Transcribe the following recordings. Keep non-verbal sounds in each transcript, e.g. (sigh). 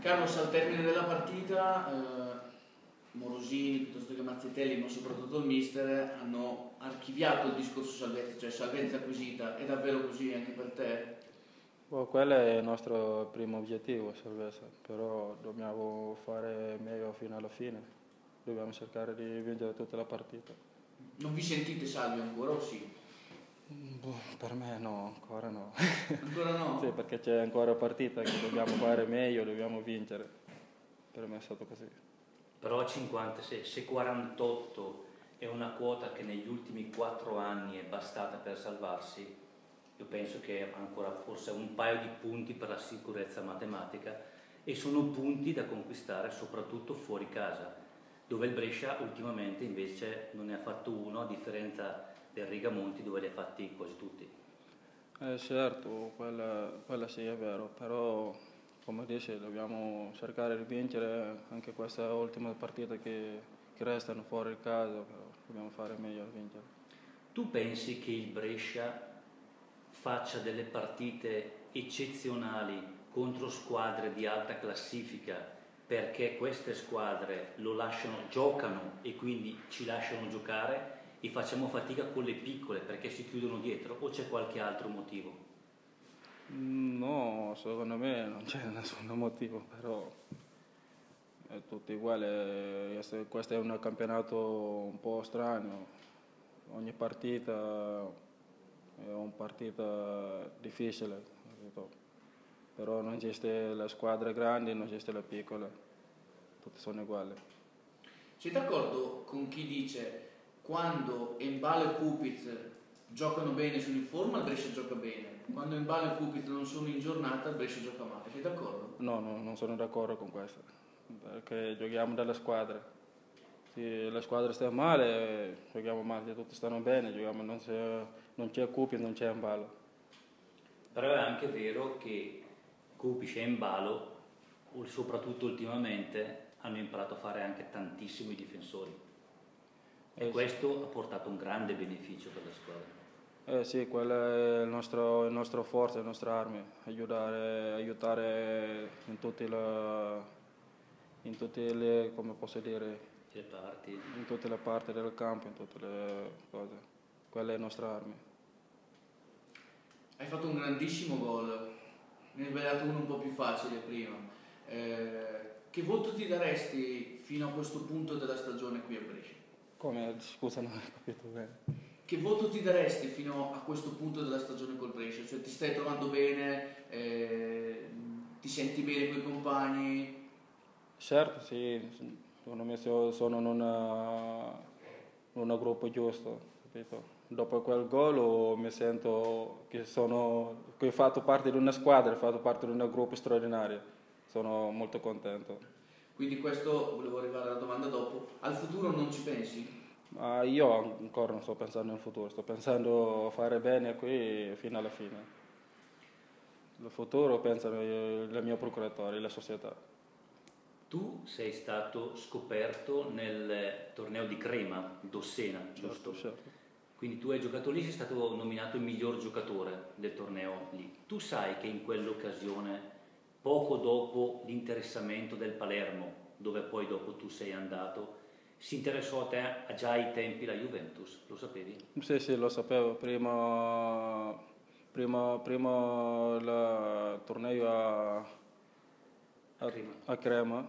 Carlos, al termine della partita, eh, Morosini piuttosto che Mazzetelli, ma soprattutto il mister, hanno archiviato il discorso salvezza, cioè salvezza acquisita. È davvero così anche per te? Oh, quello è il nostro primo obiettivo, salvezza, però dobbiamo fare meglio fino alla fine. Dobbiamo cercare di vincere tutta la partita. Non vi sentite salvi ancora o sì? Boh, per me no, ancora no. Ancora no? sì, perché c'è ancora partita che dobbiamo fare meglio, dobbiamo vincere. Per me è stato così. Però 56, se 48 è una quota che negli ultimi 4 anni è bastata per salvarsi, io penso che ancora forse un paio di punti per la sicurezza matematica e sono punti da conquistare soprattutto fuori casa, dove il Brescia ultimamente invece non ne ha fatto uno a differenza del Rigamonti dove li ha fatti quasi tutti. Eh, certo, quella, quella sì è vero, però come dice dobbiamo cercare di vincere anche questa ultima partita che, che restano fuori casa, però dobbiamo fare meglio a vincere. Tu pensi che il Brescia faccia delle partite eccezionali contro squadre di alta classifica perché queste squadre lo lasciano, giocano e quindi ci lasciano giocare e facciamo fatica con le piccole perché si chiudono dietro o c'è qualche altro motivo? No, secondo me non c'è (laughs) nessun motivo, però è tutto uguale. Questo è un campionato un po' strano, ogni partita è una partita difficile, però non esiste la squadra grande, non esiste la piccola, tutte sono uguali. Sei d'accordo con chi dice quando Embalo e Kupic giocano bene sono in forma, il Brescia gioca bene. Quando Embalo e Kupic non sono in giornata, il Brescia gioca male. Sei d'accordo? No, no, non sono d'accordo con questo, perché giochiamo dalla squadra. Se la squadra sta male, giochiamo male, se tutti stanno bene, giochiamo, non, c'è, non c'è Kupic, non c'è Embalo. Però è anche vero che Kupic e Embalo, soprattutto ultimamente, hanno imparato a fare anche tantissimo i difensori e questo ha portato un grande beneficio per la squadra. Eh sì, quella è il nostro, il nostro forza, la nostra arma, aiutare, aiutare in tutte le, in tutte le, come posso dire, le parti. in tutte le parti del campo, in tutte le cose. Quella è la nostra arma. Hai fatto un grandissimo gol, ne hai sbagliato uno un po' più facile prima. Eh, che voto ti daresti fino a questo punto della stagione qui a Brescia? Come? Scusa, non ho capito bene. Che voto ti daresti fino a questo punto della stagione col Brescia? Cioè ti stai trovando bene, eh, ti senti bene con i compagni? Certo, sì, secondo me sono in un gruppo giusto, capito? Dopo quel gol mi sento che, sono, che ho fatto parte di una squadra, ho fatto parte di un gruppo straordinario, sono molto contento. Quindi questo, volevo arrivare alla domanda dopo, al futuro non ci pensi? Uh, io ancora non sto pensando al futuro, sto pensando a fare bene qui fino alla fine. Il futuro pensa il mio procuratore, la società. Tu sei stato scoperto nel torneo di Crema, Dossena, certo, giusto? Certo. Quindi tu hai giocato lì, sei stato nominato il miglior giocatore del torneo lì. Tu sai che in quell'occasione poco dopo l'interessamento del Palermo, dove poi dopo tu sei andato, si interessò a te già ai tempi la Juventus, lo sapevi? Sì, sì, lo sapevo, prima, prima, prima il torneo a, a, Crema. a Crema,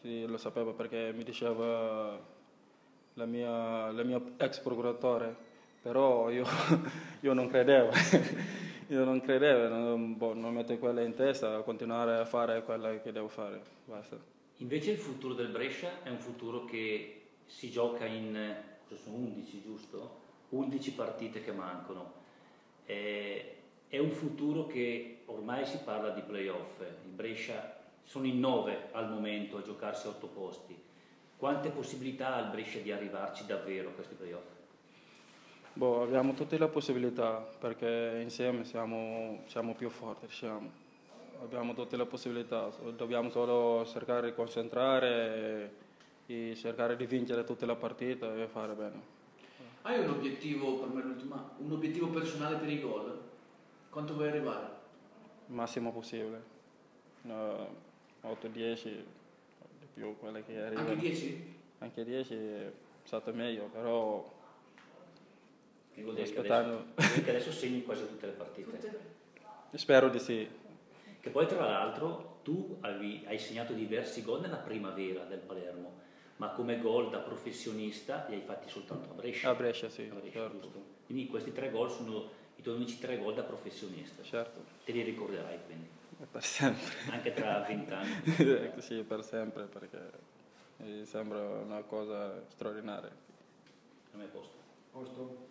sì, lo sapevo perché mi diceva la mia, la mia ex procuratore, però io, (laughs) io non credevo. Io non credevo, non, boh, non metto quella in testa, continuare a fare quello che devo fare, basta. Invece il futuro del Brescia è un futuro che si gioca in, sono 11 giusto? 11 partite che mancano. È, è un futuro che ormai si parla di playoff, il Brescia sono in 9 al momento a giocarsi 8 posti. Quante possibilità ha il Brescia di arrivarci davvero a questi playoff? Boh, abbiamo tutte le possibilità perché insieme siamo, siamo più forti, siamo. abbiamo tutte le possibilità, dobbiamo solo cercare di concentrare e, e cercare di vincere tutte le partite e fare bene. Hai un obiettivo, per me l'ultima, un obiettivo personale per i gol? Quanto vuoi arrivare? Il massimo possibile. no, 8-10 di più quelle che arrivano. Anche 10? Anche 10 è stato meglio, però Quindi vuol dire che adesso, che adesso segni quasi tutte le partite. Spero di sì. Che poi tra l'altro tu avevi- hai segnato diversi gol nella primavera del Palermo, ma come gol da professionista li hai fatti soltanto a Brescia. A Brescia sì, A Brescia, certo. giusto? Quindi questi tre gol sono i tuoi unici tre gol da professionista. Certo, Te li ricorderai quindi, per sempre. anche tra vent'anni. (laughs) Ecco, sì, per sempre, perché mi sembra una cosa straordinaria. A me posto. Posto?